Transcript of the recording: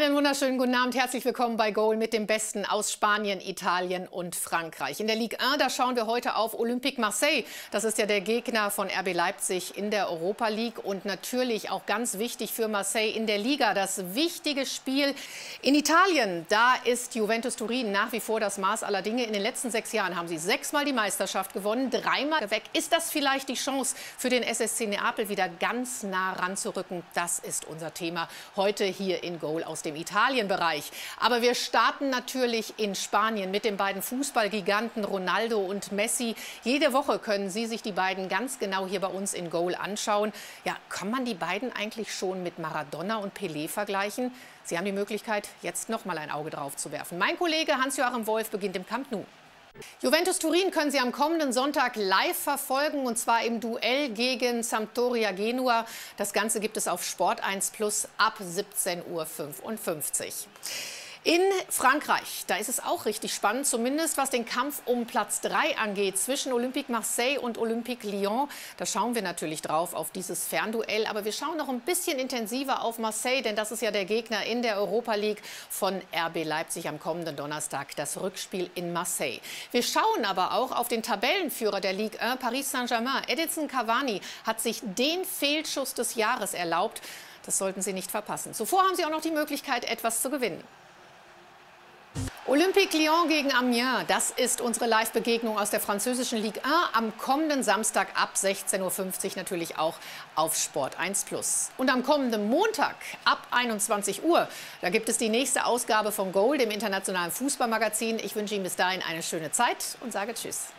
Einen wunderschönen guten Abend, herzlich willkommen bei Goal mit dem Besten aus Spanien, Italien und Frankreich. In der Ligue 1, da schauen wir heute auf Olympique Marseille. Das ist ja der Gegner von RB Leipzig in der Europa League und natürlich auch ganz wichtig für Marseille in der Liga. Das wichtige Spiel in Italien, da ist Juventus Turin nach wie vor das Maß aller Dinge. In den letzten sechs Jahren haben sie sechsmal die Meisterschaft gewonnen, dreimal weg. Ist das vielleicht die Chance für den SSC Neapel wieder ganz nah ranzurücken? Das ist unser Thema heute hier in Goal aus aus dem Italienbereich. Aber wir starten natürlich in Spanien mit den beiden Fußballgiganten Ronaldo und Messi. Jede Woche können Sie sich die beiden ganz genau hier bei uns in Goal anschauen. Ja, kann man die beiden eigentlich schon mit Maradona und Pelé vergleichen? Sie haben die Möglichkeit, jetzt noch mal ein Auge drauf zu werfen. Mein Kollege Hans-Joachim Wolf beginnt im Camp Nou. Juventus Turin können Sie am kommenden Sonntag live verfolgen und zwar im Duell gegen Sampdoria Genua. Das Ganze gibt es auf Sport 1 Plus ab 17.55 Uhr. In Frankreich, da ist es auch richtig spannend, zumindest was den Kampf um Platz 3 angeht, zwischen Olympique Marseille und Olympique Lyon. Da schauen wir natürlich drauf auf dieses Fernduell, aber wir schauen noch ein bisschen intensiver auf Marseille, denn das ist ja der Gegner in der Europa League von RB Leipzig am kommenden Donnerstag, das Rückspiel in Marseille. Wir schauen aber auch auf den Tabellenführer der Ligue 1, Paris Saint-Germain. Edison Cavani hat sich den Fehlschuss des Jahres erlaubt. Das sollten Sie nicht verpassen. Zuvor haben Sie auch noch die Möglichkeit, etwas zu gewinnen. Olympique Lyon gegen Amiens, das ist unsere Live-Begegnung aus der französischen Ligue 1 am kommenden Samstag ab 16.50 Uhr natürlich auch auf Sport 1 Plus. Und am kommenden Montag ab 21 Uhr, da gibt es die nächste Ausgabe von Goal, dem internationalen Fußballmagazin. Ich wünsche Ihnen bis dahin eine schöne Zeit und sage Tschüss.